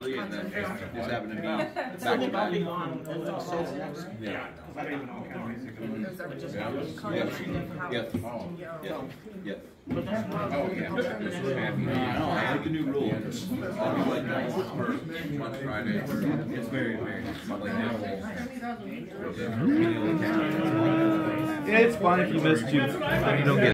Mm-hmm. and then just happened to be back to back. Yeah. I know But that's not. Oh, yeah. I know, I like the new rule. I'll be like that for on Friday. It's very, very, like now. Yeah, it's fine if you miss two. Then you don't get